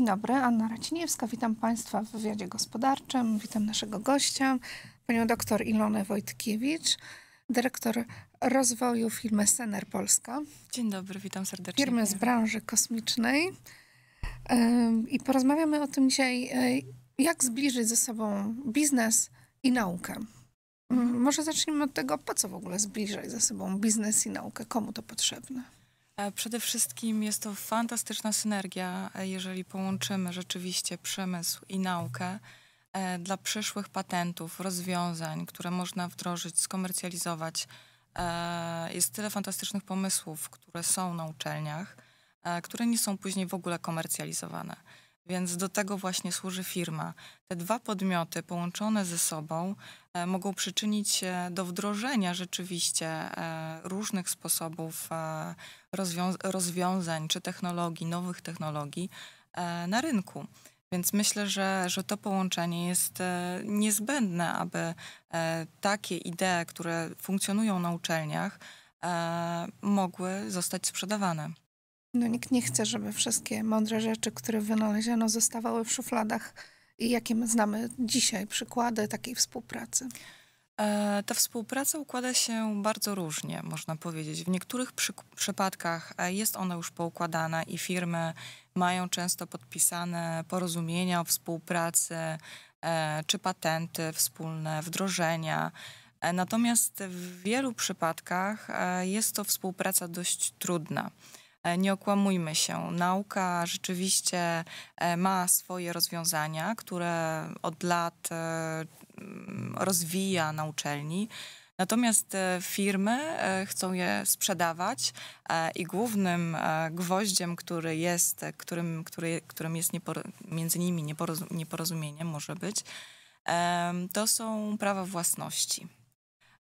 Dzień dobry, Anna Raciniewska. Witam Państwa w wywiadzie gospodarczym. Witam naszego gościa, panią doktor Ilonę Wojtkiewicz, dyrektor rozwoju firmy Sener Polska. Dzień dobry, witam serdecznie. Firmy z branży kosmicznej. I porozmawiamy o tym dzisiaj, e, jak zbliżyć ze sobą biznes i naukę. Mm, może zacznijmy od tego, po co w ogóle zbliżać ze sobą biznes i naukę, komu to potrzebne. E, przede wszystkim jest to fantastyczna synergia, e, jeżeli połączymy rzeczywiście przemysł i naukę dla przyszłych patentów, rozwiązań, które można wdrożyć, skomercjalizować. Jest tyle fantastycznych pomysłów, które są na uczelniach E, które nie są później w ogóle komercjalizowane. Więc do tego właśnie służy firma. Te dwa podmioty połączone ze sobą e, mogą przyczynić się do wdrożenia rzeczywiście e, różnych sposobów rozwią rozwiązań czy technologii, nowych technologii na rynku. Więc myślę, że, że to połączenie jest niezbędne, aby takie idee, które funkcjonują na uczelniach, mogły zostać sprzedawane. No nikt nie chce, żeby wszystkie mądre rzeczy, które wynaleziono, zostawały w szufladach. I jakie my znamy dzisiaj przykłady takiej współpracy? E, ta współpraca układa się bardzo różnie, można powiedzieć. W niektórych przy, przypadkach e, jest ona już poukładana i firmy mają często podpisane porozumienia o współpracy, e, czy patenty wspólne, wdrożenia. Natomiast w wielu przypadkach jest to współpraca dość trudna. E, nie okłamujmy się, nauka rzeczywiście e, ma swoje rozwiązania, które od lat e, rozwija na uczelni. Natomiast firmy chcą je sprzedawać i głównym gwoździem, który jest, którym, który, którym jest między nimi nieporozumieniem może być, to są prawa własności.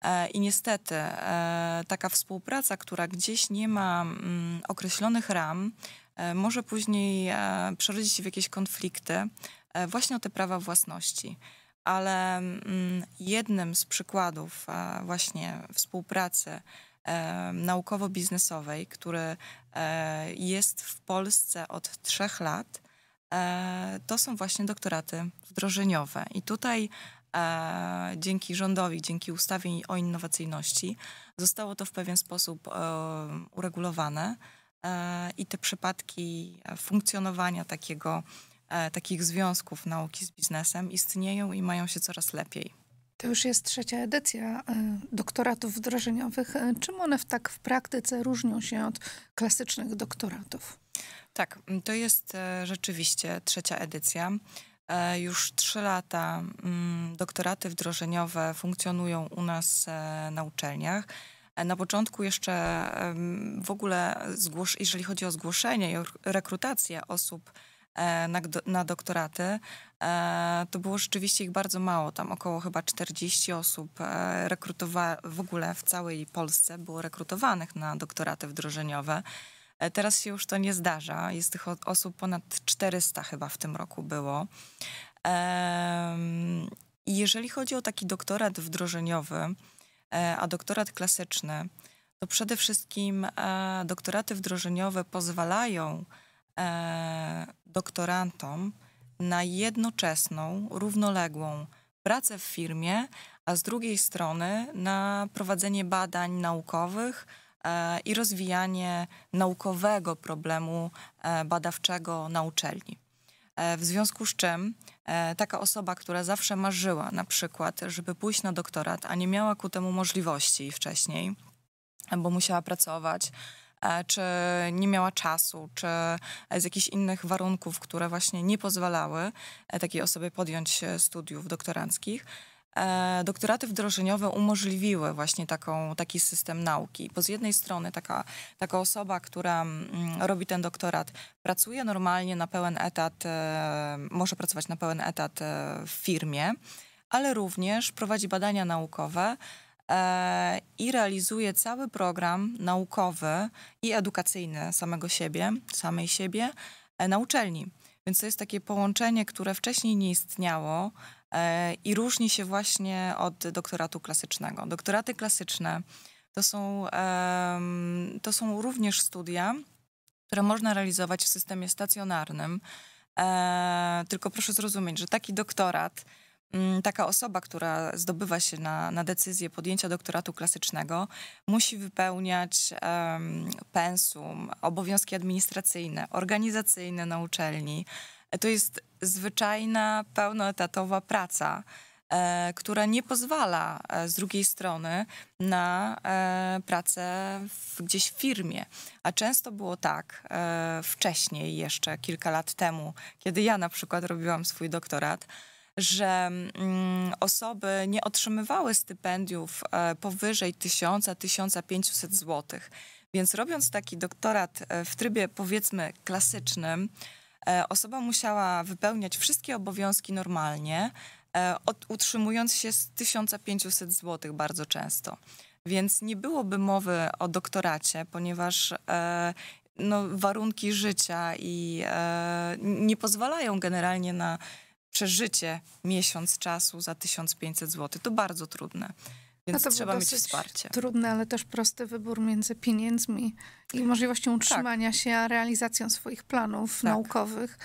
E, I niestety e, taka współpraca, która gdzieś nie ma mm, określonych ram, e, może później przerodzić się w jakieś konflikty właśnie o te prawa własności. Ale mm, jednym z przykładów właśnie współpracy naukowo-biznesowej, który jest w Polsce od trzech lat, to są właśnie doktoraty wdrożeniowe. I tutaj dzięki rządowi, dzięki ustawie o innowacyjności zostało to w pewien sposób e, uregulowane e, i te przypadki funkcjonowania takiego, e, takich związków nauki z biznesem istnieją i mają się coraz lepiej. To już jest trzecia edycja e, doktoratów wdrożeniowych. E, czym one w, tak w praktyce różnią się od klasycznych doktoratów? Tak, to jest rzeczywiście trzecia edycja. E, już trzy lata mm, doktoraty wdrożeniowe funkcjonują u nas e, na uczelniach. E, na początku jeszcze w ogóle, jeżeli chodzi o zgłoszenie i rekrutację osób na, na doktoraty, to było rzeczywiście ich bardzo mało. Tam około chyba 40 osób rekrutowa w ogóle w całej Polsce było rekrutowanych na doktoraty wdrożeniowe. E, teraz się już to nie zdarza. Jest tych osób ponad 400 chyba w tym roku było. Jeżeli chodzi o taki doktorat wdrożeniowy, e, a doktorat klasyczny, to przede wszystkim e, doktoraty wdrożeniowe pozwalają doktorantom na jednoczesną, równoległą pracę w firmie, a z drugiej strony na prowadzenie badań naukowych, i rozwijanie naukowego problemu e, badawczego na uczelni. E, w związku z czym taka osoba, która zawsze marzyła na przykład, żeby pójść na doktorat, a nie miała ku temu możliwości wcześniej, bo musiała pracować, czy nie miała czasu, czy z jakichś innych warunków, które właśnie nie pozwalały takiej osobie podjąć studiów doktoranckich, E, doktoraty wdrożeniowe umożliwiły właśnie taką, taki system nauki. Bo z jednej strony taka, taka osoba, która mm, robi ten doktorat, pracuje normalnie na pełen etat, e, może pracować na pełen etat e, w firmie, ale również prowadzi badania naukowe i realizuje cały program naukowy i edukacyjny samego siebie, samej siebie na uczelni. Więc to jest takie połączenie, które wcześniej nie istniało, E, i różni się właśnie od doktoratu klasycznego. Doktoraty klasyczne to są, to są również studia, które można realizować w systemie stacjonarnym E, tylko proszę zrozumieć, że taki doktorat, mm, taka osoba, która zdobywa się na, na decyzję podjęcia doktoratu klasycznego, musi wypełniać um, pensum, obowiązki administracyjne, organizacyjne na uczelni. To jest zwyczajna, pełnoetatowa praca. E, która nie pozwala e, z drugiej strony na e, pracę w, gdzieś w firmie. A często było tak, wcześniej jeszcze, kilka lat temu, kiedy ja na przykład robiłam swój doktorat, że mm, osoby nie otrzymywały stypendiów powyżej 1000-1500 zł. Więc robiąc taki doktorat w trybie powiedzmy klasycznym, osoba musiała wypełniać wszystkie obowiązki normalnie, E, utrzymując się z 1500 zł bardzo często. Więc nie byłoby mowy o doktoracie, ponieważ e, no, warunki życia i e, nie pozwalają generalnie na przeżycie miesiąc czasu za 1500 zł. To bardzo trudne. Więc no trzeba mieć wsparcie. Trudny, ale też prosty wybór między pieniędzmi i możliwością tak. utrzymania tak. się, a realizacją swoich planów tak. naukowych,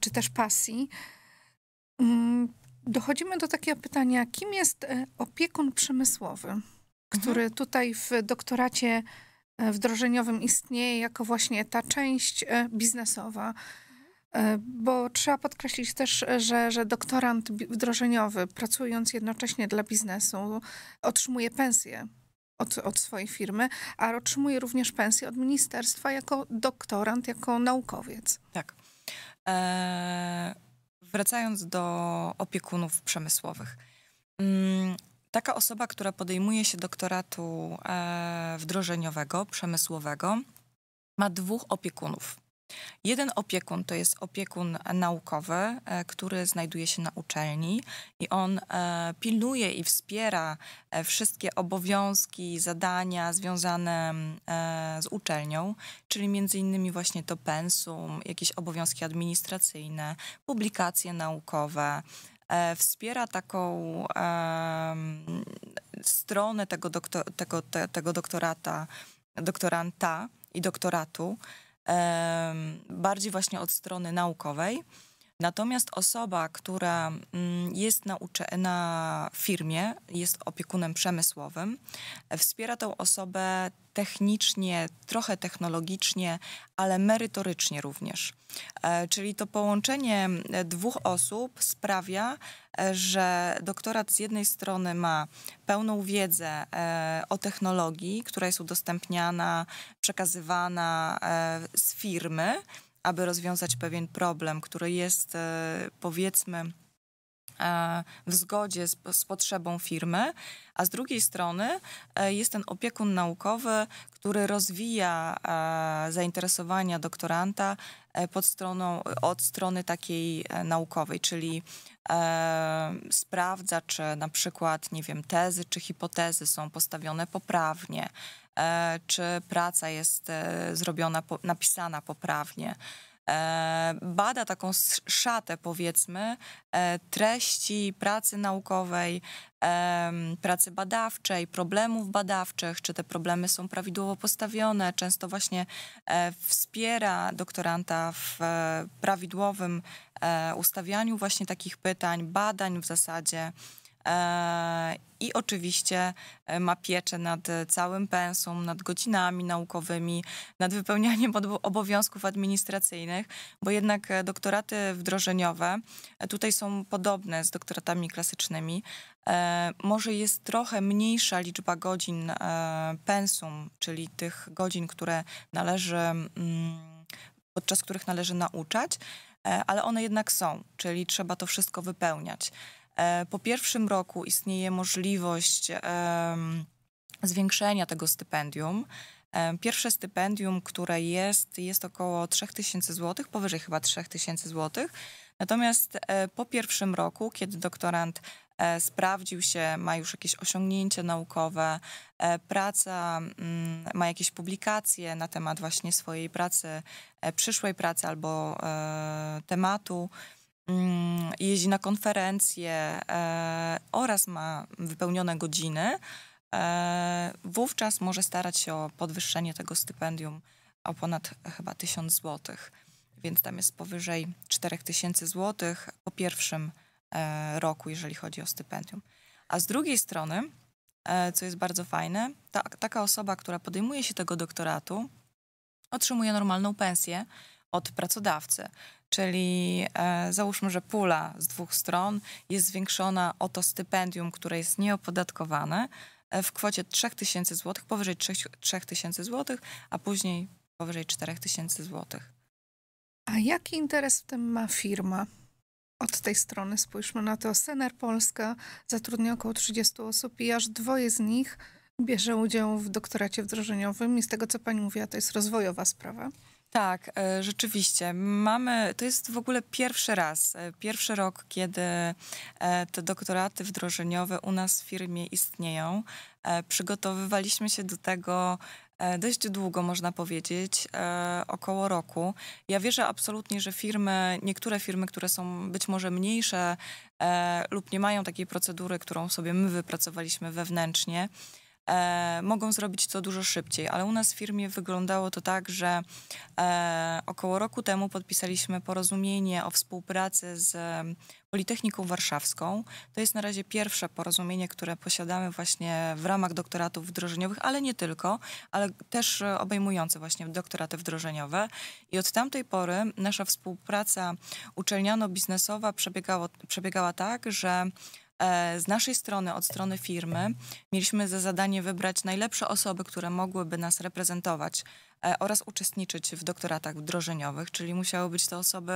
czy też pasji. Mm, dochodzimy do takiego pytania, kim jest e, opiekun przemysłowy, który mhm. tutaj w doktoracie e, wdrożeniowym istnieje jako właśnie ta część e, biznesowa. Bo trzeba podkreślić też, że, że doktorant wdrożeniowy, pracując jednocześnie dla biznesu, otrzymuje pensję od, od swojej firmy, a otrzymuje również pensję od ministerstwa jako doktorant, jako naukowiec. Tak. Eee, wracając do opiekunów przemysłowych. Mm, taka osoba, która podejmuje się doktoratu e, wdrożeniowego, przemysłowego, ma dwóch opiekunów. Jeden opiekun to jest opiekun naukowy, e, który znajduje się na uczelni i on e, pilnuje i wspiera e, wszystkie obowiązki, zadania związane z uczelnią, czyli między innymi właśnie to pensum, jakieś obowiązki administracyjne, publikacje naukowe. Wspiera taką stronę tego, doktor, tego, te, tego doktorata, doktoranta i doktoratu, bardziej właśnie od strony naukowej. Natomiast osoba, która mm, jest na, na firmie, jest opiekunem przemysłowym, wspiera tą osobę technicznie, trochę technologicznie, ale merytorycznie również. E, czyli to połączenie dwóch osób sprawia, e, że doktorat z jednej strony ma pełną wiedzę e, o technologii, która jest udostępniana, przekazywana z firmy, aby rozwiązać pewien problem, który jest powiedzmy E, w zgodzie z, z, potrzebą firmy, a z drugiej strony e, jest ten opiekun naukowy, który rozwija e, zainteresowania doktoranta pod stroną, od strony takiej naukowej, czyli sprawdza, czy na przykład, nie wiem, tezy czy hipotezy są postawione poprawnie, czy praca jest zrobiona, napisana poprawnie. E, bada taką szatę, powiedzmy, e, treści pracy naukowej, pracy badawczej, problemów badawczych, czy te problemy są prawidłowo postawione. Często właśnie e, wspiera doktoranta w prawidłowym ustawianiu właśnie takich pytań, badań w zasadzie. E, I oczywiście e, ma pieczę nad całym pensum, nad godzinami naukowymi, nad wypełnianiem obowiązków administracyjnych, bo jednak e, doktoraty wdrożeniowe tutaj są podobne z doktoratami klasycznymi. Może jest trochę mniejsza liczba godzin pensum, czyli tych godzin, które należy, mm, podczas których należy nauczać, ale one jednak są, czyli trzeba to wszystko wypełniać. E, po pierwszym roku istnieje możliwość zwiększenia tego stypendium. E, pierwsze stypendium, które jest, jest około 3000 zł, powyżej chyba 3000 zł. Natomiast e, po pierwszym roku, kiedy doktorant sprawdził się, ma już jakieś osiągnięcie naukowe, praca, mm, ma jakieś publikacje na temat właśnie swojej pracy, przyszłej pracy albo tematu, jeździ na konferencje e, oraz ma wypełnione godziny, e, wówczas może starać się o podwyższenie tego stypendium o ponad chyba 1000 złotych. więc tam jest powyżej 4000 zł po pierwszym e, roku, jeżeli chodzi o stypendium. A z drugiej strony, e, co jest bardzo fajne, ta, taka osoba, która podejmuje się tego doktoratu, otrzymuje normalną pensję od pracodawcy. Czyli e, załóżmy, że pula z dwóch stron jest zwiększona o to stypendium, które jest nieopodatkowane e, w kwocie 3000 zł, powyżej 3000 zł, a później powyżej 4000 zł. A jaki interes w tym ma firma? Od tej strony spójrzmy na to. Sener Polska zatrudnia około 30 osób i aż dwoje z nich bierze udział w doktoracie wdrożeniowym i z tego, co pani mówiła, to jest rozwojowa sprawa. Tak, e, rzeczywiście. Mamy, to jest w ogóle pierwszy raz, e, pierwszy rok, kiedy e, te doktoraty wdrożeniowe u nas w firmie istnieją. Przygotowywaliśmy się do tego dość długo, można powiedzieć, około roku. Ja wierzę absolutnie, że firmy, niektóre firmy, które są być może mniejsze lub nie mają takiej procedury, którą sobie my wypracowaliśmy wewnętrznie, e, mogą zrobić to dużo szybciej. Ale u nas w firmie wyglądało to tak, że e, około roku temu podpisaliśmy porozumienie o współpracy z Politechniką Warszawską. To jest na razie pierwsze porozumienie, które posiadamy właśnie w ramach doktoratów wdrożeniowych, ale nie tylko, ale też obejmujące właśnie doktoraty wdrożeniowe. I od tamtej pory nasza współpraca uczelniano-biznesowa przebiegała tak, że E, z naszej strony, od strony firmy, mieliśmy za zadanie wybrać najlepsze osoby, które mogłyby nas reprezentować e, oraz uczestniczyć w doktoratach wdrożeniowych, czyli musiały być to osoby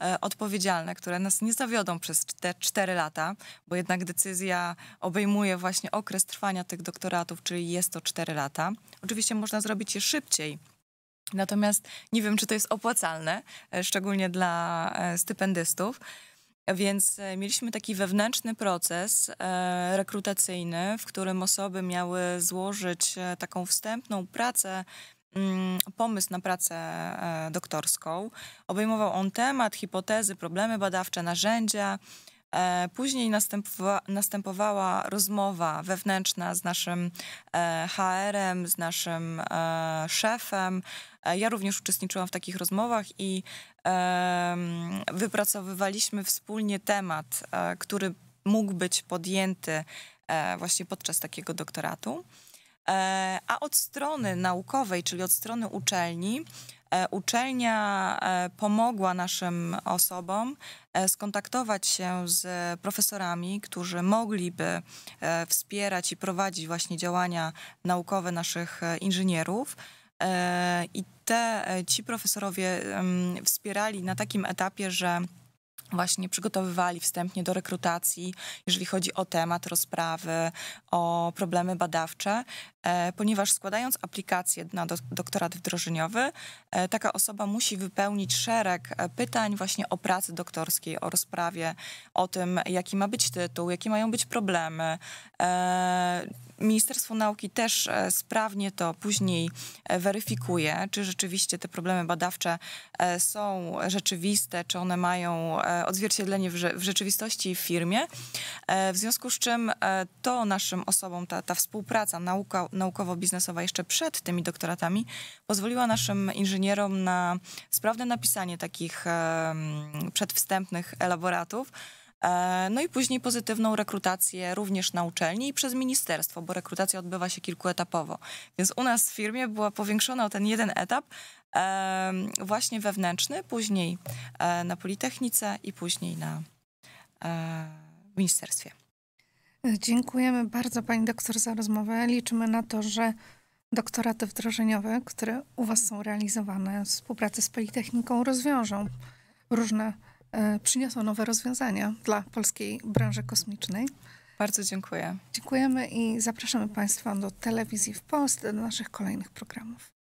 e, odpowiedzialne, które nas nie zawiodą przez te cztery lata, bo jednak decyzja obejmuje właśnie okres trwania tych doktoratów, czyli jest to cztery lata. Oczywiście można zrobić je szybciej, Natomiast nie wiem, czy to jest opłacalne, szczególnie dla stypendystów. Więc e, mieliśmy taki wewnętrzny proces e, rekrutacyjny, w którym osoby miały złożyć e, taką wstępną pracę mm, pomysł na pracę doktorską. Obejmował on temat, hipotezy, problemy badawcze, narzędzia. Później następowa następowała rozmowa wewnętrzna z naszym HR-em, z naszym szefem. Ja również uczestniczyłam w takich rozmowach i wypracowywaliśmy wspólnie temat, e, który mógł być podjęty e, właśnie podczas takiego doktoratu. E, a od strony naukowej, czyli od strony uczelni, uczelnia pomogła naszym osobom skontaktować się z profesorami, którzy mogliby wspierać i prowadzić właśnie działania naukowe naszych inżynierów. I te, e, ci profesorowie wspierali na takim etapie, że właśnie przygotowywali wstępnie do rekrutacji, jeżeli chodzi o temat rozprawy, o problemy badawcze, e, ponieważ składając aplikację na do, doktorat wdrożeniowy, e, taka osoba musi wypełnić szereg pytań właśnie o pracy doktorskiej, o rozprawie, o tym, jaki ma być tytuł, jakie mają być problemy, Ministerstwo Nauki też e, sprawnie to później e, weryfikuje, czy rzeczywiście te problemy badawcze e, są rzeczywiste, czy one mają odzwierciedlenie w, rzeczywistości w firmie. W związku z czym to naszym osobom, ta, ta współpraca nauka, naukowo-biznesowa jeszcze przed tymi doktoratami pozwoliła naszym inżynierom na sprawne napisanie takich przedwstępnych elaboratów, E, no i później pozytywną rekrutację również na uczelni i przez ministerstwo, bo rekrutacja odbywa się kilkuetapowo. Więc u nas w firmie była powiększona o ten jeden etap, e, właśnie wewnętrzny, później e, na Politechnice i później na ministerstwie. Dziękujemy bardzo pani doktor za rozmowę. Liczymy na to, że doktoraty wdrożeniowe, które u was są realizowane w współpracy z Politechniką, rozwiążą różne E, przyniosło nowe rozwiązania dla polskiej branży kosmicznej. Bardzo dziękuję. Dziękujemy i zapraszamy Państwa do telewizji w Polsce, do naszych kolejnych programów.